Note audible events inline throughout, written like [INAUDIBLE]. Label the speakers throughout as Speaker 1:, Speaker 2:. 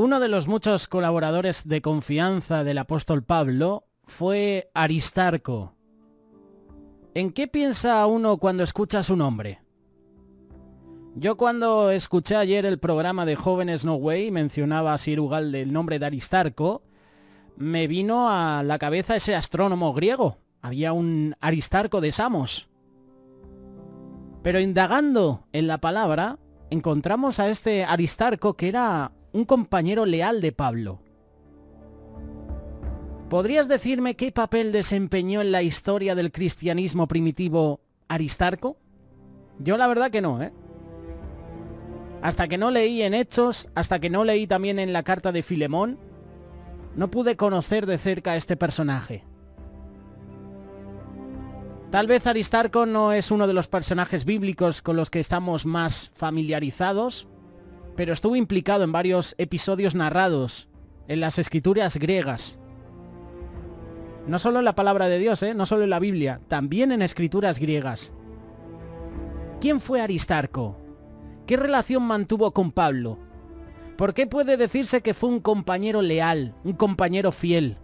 Speaker 1: Uno de los muchos colaboradores de confianza del apóstol Pablo fue Aristarco. ¿En qué piensa uno cuando escucha su nombre? Yo cuando escuché ayer el programa de Jóvenes No Way, mencionaba a Sir Ugalde el nombre de Aristarco, me vino a la cabeza ese astrónomo griego. Había un Aristarco de Samos. Pero indagando en la palabra, encontramos a este Aristarco que era un compañero leal de Pablo. ¿Podrías decirme qué papel desempeñó en la historia del cristianismo primitivo Aristarco? Yo la verdad que no, ¿eh? Hasta que no leí en Hechos, hasta que no leí también en la carta de Filemón, no pude conocer de cerca a este personaje. Tal vez Aristarco no es uno de los personajes bíblicos con los que estamos más familiarizados, pero estuvo implicado en varios episodios narrados en las escrituras griegas. No solo en la palabra de Dios, ¿eh? no solo en la Biblia, también en escrituras griegas. ¿Quién fue Aristarco? ¿Qué relación mantuvo con Pablo? ¿Por qué puede decirse que fue un compañero leal, un compañero fiel?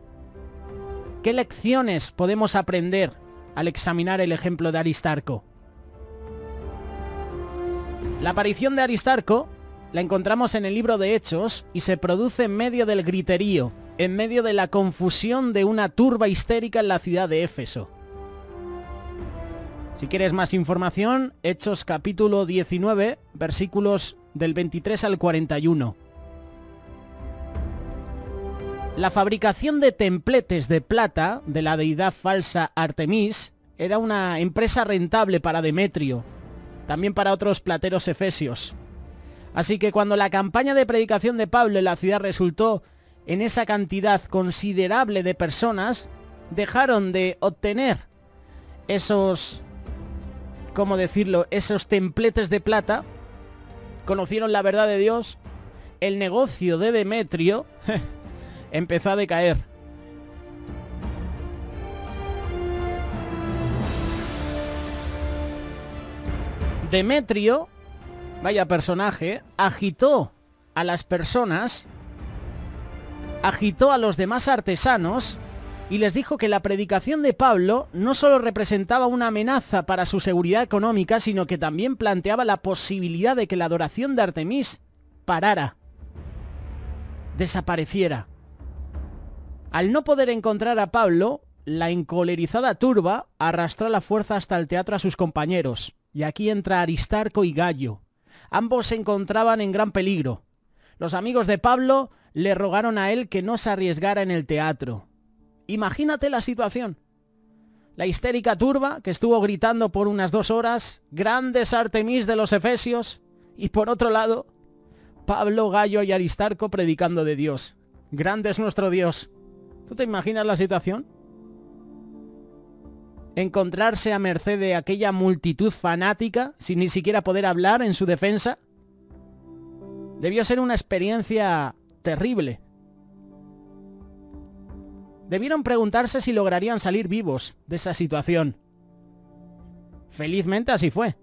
Speaker 1: ¿Qué lecciones podemos aprender al examinar el ejemplo de Aristarco? La aparición de Aristarco la encontramos en el libro de Hechos y se produce en medio del griterío, en medio de la confusión de una turba histérica en la ciudad de Éfeso. Si quieres más información, Hechos capítulo 19, versículos del 23 al 41. La fabricación de templetes de plata de la deidad falsa Artemis era una empresa rentable para Demetrio, también para otros plateros efesios. Así que cuando la campaña de predicación de Pablo en la ciudad resultó en esa cantidad considerable de personas, dejaron de obtener esos, ¿cómo decirlo?, esos templetes de plata, conocieron la verdad de Dios, el negocio de Demetrio [LAUGHS] empezó a decaer. Demetrio vaya personaje, agitó a las personas, agitó a los demás artesanos y les dijo que la predicación de Pablo no solo representaba una amenaza para su seguridad económica, sino que también planteaba la posibilidad de que la adoración de Artemis parara, desapareciera. Al no poder encontrar a Pablo, la encolerizada turba arrastró la fuerza hasta el teatro a sus compañeros. Y aquí entra Aristarco y Gallo, Ambos se encontraban en gran peligro. Los amigos de Pablo le rogaron a él que no se arriesgara en el teatro. Imagínate la situación. La histérica turba que estuvo gritando por unas dos horas, grandes Artemis de los Efesios, y por otro lado, Pablo, Gallo y Aristarco predicando de Dios. Grande es nuestro Dios. ¿Tú te imaginas la situación? Encontrarse a merced de aquella multitud fanática sin ni siquiera poder hablar en su defensa? Debió ser una experiencia terrible. Debieron preguntarse si lograrían salir vivos de esa situación. Felizmente así fue.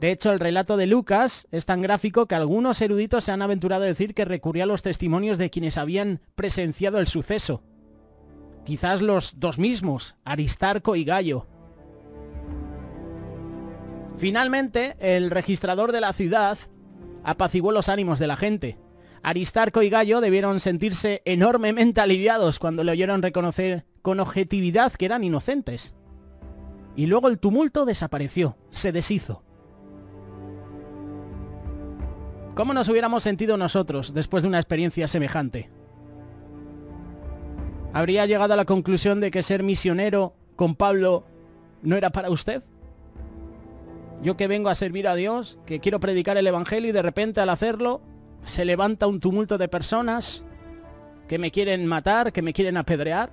Speaker 1: De hecho, el relato de Lucas es tan gráfico que algunos eruditos se han aventurado a decir que recurría a los testimonios de quienes habían presenciado el suceso quizás los dos mismos, Aristarco y Gallo. Finalmente, el registrador de la ciudad apaciguó los ánimos de la gente. Aristarco y Gallo debieron sentirse enormemente aliviados cuando le oyeron reconocer con objetividad que eran inocentes. Y luego el tumulto desapareció, se deshizo. ¿Cómo nos hubiéramos sentido nosotros después de una experiencia semejante? ¿Habría llegado a la conclusión de que ser misionero con Pablo no era para usted? Yo que vengo a servir a Dios, que quiero predicar el Evangelio y de repente al hacerlo se levanta un tumulto de personas que me quieren matar, que me quieren apedrear.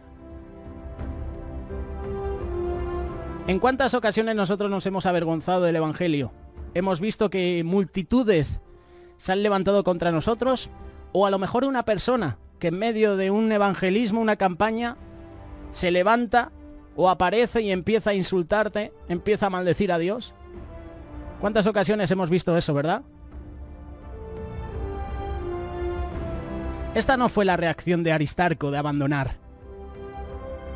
Speaker 1: ¿En cuántas ocasiones nosotros nos hemos avergonzado del Evangelio? Hemos visto que multitudes se han levantado contra nosotros o a lo mejor una persona que en medio de un evangelismo, una campaña, se levanta o aparece y empieza a insultarte, empieza a maldecir a Dios? ¿Cuántas ocasiones hemos visto eso, verdad? Esta no fue la reacción de Aristarco de abandonar.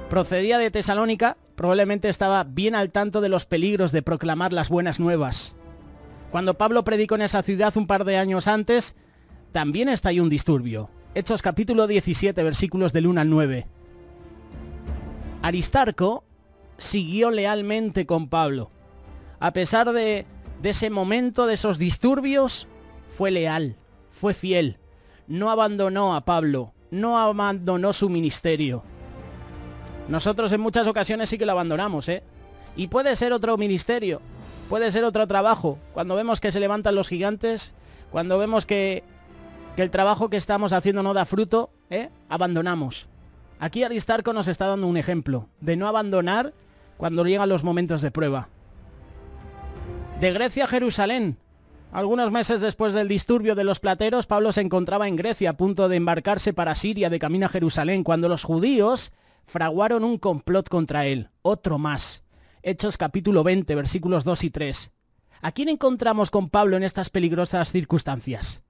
Speaker 1: Procedía de Tesalónica, probablemente estaba bien al tanto de los peligros de proclamar las buenas nuevas. Cuando Pablo predicó en esa ciudad un par de años antes, también estalló un disturbio. Hechos capítulo 17, versículos del 1 al 9. Aristarco siguió lealmente con Pablo. A pesar de, de ese momento, de esos disturbios, fue leal, fue fiel. No abandonó a Pablo, no abandonó su ministerio. Nosotros en muchas ocasiones sí que lo abandonamos, ¿eh? Y puede ser otro ministerio, puede ser otro trabajo. Cuando vemos que se levantan los gigantes, cuando vemos que, que el trabajo que estamos haciendo no da fruto, ¿eh? abandonamos. Aquí Aristarco nos está dando un ejemplo de no abandonar cuando llegan los momentos de prueba. De Grecia a Jerusalén. Algunos meses después del disturbio de los plateros, Pablo se encontraba en Grecia a punto de embarcarse para Siria de camino a Jerusalén, cuando los judíos fraguaron un complot contra él, otro más. Hechos capítulo 20, versículos 2 y 3. ¿A quién encontramos con Pablo en estas peligrosas circunstancias?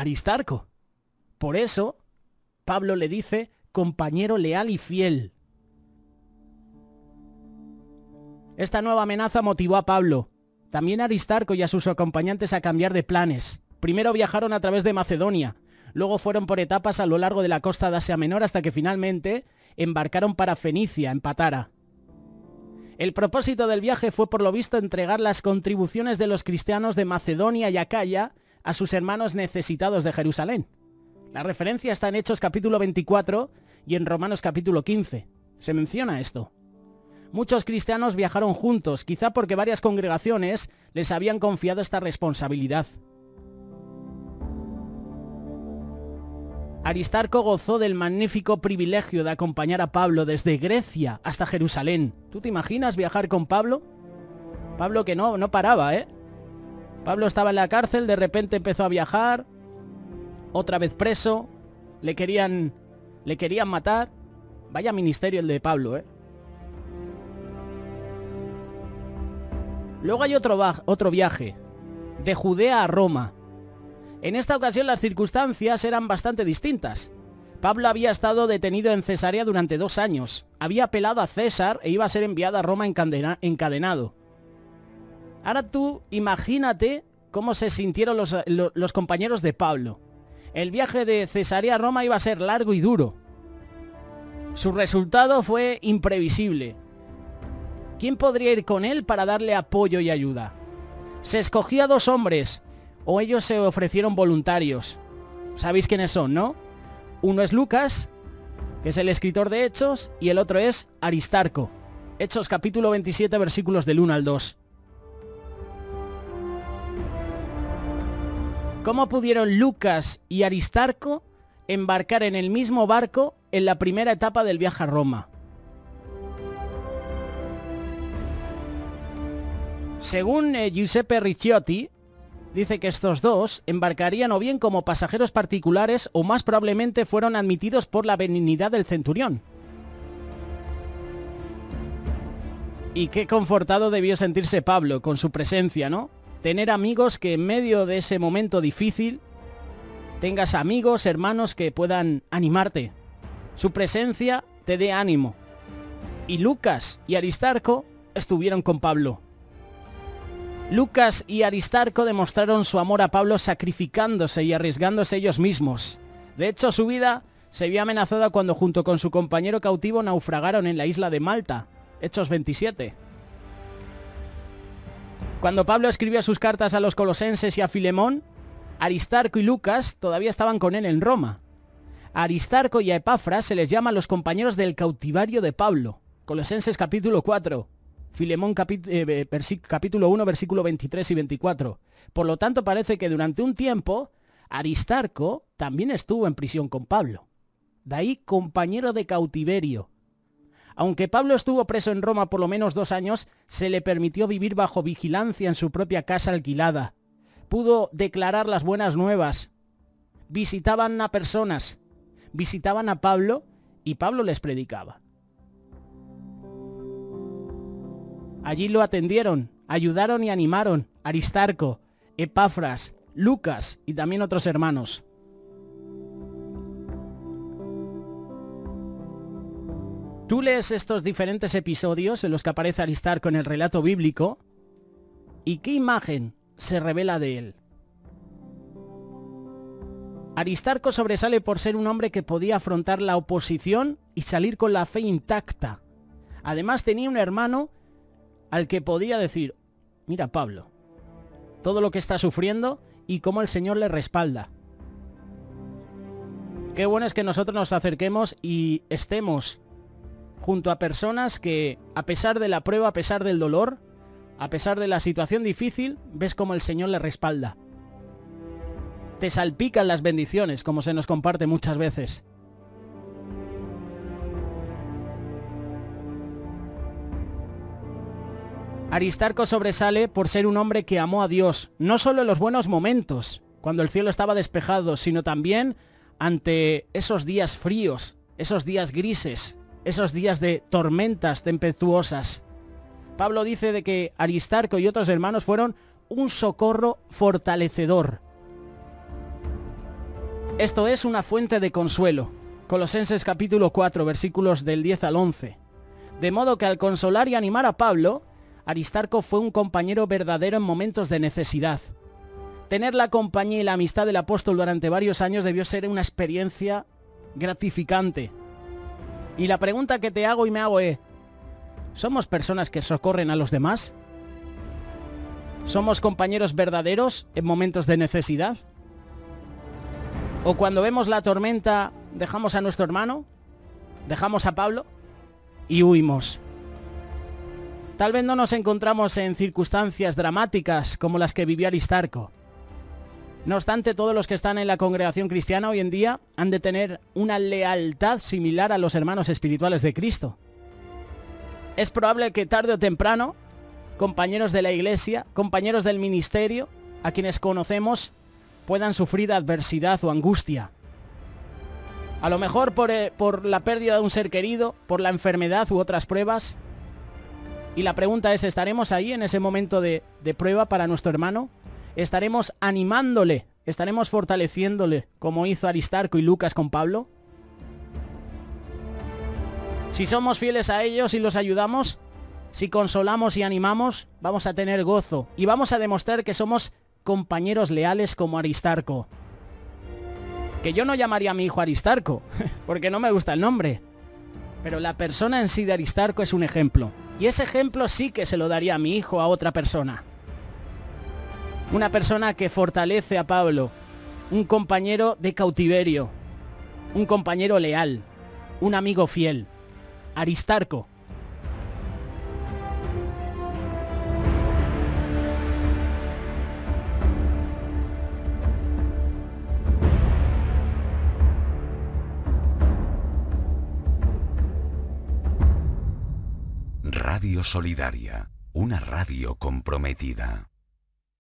Speaker 1: Aristarco. Por eso, Pablo le dice compañero leal y fiel. Esta nueva amenaza motivó a Pablo, también a Aristarco y a sus acompañantes a cambiar de planes. Primero viajaron a través de Macedonia, luego fueron por etapas a lo largo de la costa de Asia Menor hasta que finalmente embarcaron para Fenicia, en Patara. El propósito del viaje fue por lo visto entregar las contribuciones de los cristianos de Macedonia y Acaya a sus hermanos necesitados de Jerusalén. La referencia está en Hechos capítulo 24 y en Romanos capítulo 15. Se menciona esto. Muchos cristianos viajaron juntos, quizá porque varias congregaciones les habían confiado esta responsabilidad. Aristarco gozó del magnífico privilegio de acompañar a Pablo desde Grecia hasta Jerusalén. ¿Tú te imaginas viajar con Pablo? Pablo que no, no paraba, ¿eh? Pablo estaba en la cárcel, de repente empezó a viajar, otra vez preso, le querían, le querían matar. Vaya ministerio el de Pablo, ¿eh? Luego hay otro, otro viaje, de Judea a Roma. En esta ocasión las circunstancias eran bastante distintas. Pablo había estado detenido en Cesarea durante dos años. Había apelado a César e iba a ser enviado a Roma encadenado. Ahora tú imagínate cómo se sintieron los, los compañeros de Pablo. El viaje de Cesarea a Roma iba a ser largo y duro. Su resultado fue imprevisible. ¿Quién podría ir con él para darle apoyo y ayuda? Se escogía dos hombres, o ellos se ofrecieron voluntarios. ¿Sabéis quiénes son, no? Uno es Lucas, que es el escritor de Hechos, y el otro es Aristarco. Hechos capítulo 27 versículos del 1 al 2. ¿Cómo pudieron Lucas y Aristarco embarcar en el mismo barco en la primera etapa del viaje a Roma? Según eh, Giuseppe Ricciotti, dice que estos dos embarcarían o bien como pasajeros particulares o más probablemente fueron admitidos por la benignidad del centurión. Y qué confortado debió sentirse Pablo con su presencia, ¿no? Tener amigos que en medio de ese momento difícil tengas amigos, hermanos que puedan animarte. Su presencia te dé ánimo. Y Lucas y Aristarco estuvieron con Pablo. Lucas y Aristarco demostraron su amor a Pablo sacrificándose y arriesgándose ellos mismos. De hecho, su vida se vio amenazada cuando junto con su compañero cautivo naufragaron en la isla de Malta. Hechos 27. Cuando Pablo escribió sus cartas a los colosenses y a Filemón, Aristarco y Lucas todavía estaban con él en Roma. A Aristarco y a Epafras se les llama los compañeros del cautivario de Pablo. Colosenses capítulo 4. Filemón eh, capítulo 1, versículo 23 y 24. Por lo tanto, parece que durante un tiempo Aristarco también estuvo en prisión con Pablo. De ahí compañero de cautiverio. Aunque Pablo estuvo preso en Roma por lo menos dos años, se le permitió vivir bajo vigilancia en su propia casa alquilada. Pudo declarar las buenas nuevas. Visitaban a personas, visitaban a Pablo y Pablo les predicaba. Allí lo atendieron, ayudaron y animaron Aristarco, Epafras, Lucas y también otros hermanos. Tú lees estos diferentes episodios en los que aparece Aristarco en el relato bíblico y qué imagen se revela de él. Aristarco sobresale por ser un hombre que podía afrontar la oposición y salir con la fe intacta. Además tenía un hermano al que podía decir, mira Pablo, todo lo que está sufriendo y cómo el Señor le respalda. Qué bueno es que nosotros nos acerquemos y estemos junto a personas que, a pesar de la prueba, a pesar del dolor, a pesar de la situación difícil, ves cómo el Señor le respalda. Te salpican las bendiciones, como se nos comparte muchas veces. Aristarco sobresale por ser un hombre que amó a Dios, no solo en los buenos momentos, cuando el cielo estaba despejado, sino también ante esos días fríos, esos días grises, esos días de tormentas tempestuosas. Pablo dice de que Aristarco y otros hermanos fueron un socorro fortalecedor. Esto es una fuente de consuelo. Colosenses capítulo 4 versículos del 10 al 11. De modo que al consolar y animar a Pablo, Aristarco fue un compañero verdadero en momentos de necesidad. Tener la compañía y la amistad del apóstol durante varios años debió ser una experiencia gratificante. Y la pregunta que te hago y me hago es, ¿somos personas que socorren a los demás? ¿Somos compañeros verdaderos en momentos de necesidad? ¿O cuando vemos la tormenta dejamos a nuestro hermano? ¿Dejamos a Pablo? Y huimos. Tal vez no nos encontramos en circunstancias dramáticas como las que vivió Aristarco. No obstante, todos los que están en la congregación cristiana hoy en día han de tener una lealtad similar a los hermanos espirituales de Cristo. Es probable que tarde o temprano, compañeros de la iglesia, compañeros del ministerio, a quienes conocemos, puedan sufrir adversidad o angustia. A lo mejor por, eh, por, la pérdida de un ser querido, por la enfermedad u otras pruebas. Y la pregunta es, ¿estaremos ahí en ese momento de, de prueba para nuestro hermano? Estaremos animándole, estaremos fortaleciéndole como hizo Aristarco y Lucas con Pablo. Si somos fieles a ellos y los ayudamos, si consolamos y animamos, vamos a tener gozo y vamos a demostrar que somos compañeros leales como Aristarco. Que yo no llamaría a mi hijo Aristarco, [LAUGHS] porque no me gusta el nombre. Pero la persona en sí de Aristarco es un ejemplo. Y ese ejemplo sí que se lo daría a mi hijo a otra persona. Una persona que fortalece a Pablo, un compañero de cautiverio, un compañero leal, un amigo fiel, Aristarco.
Speaker 2: Radio Solidaria, una radio comprometida.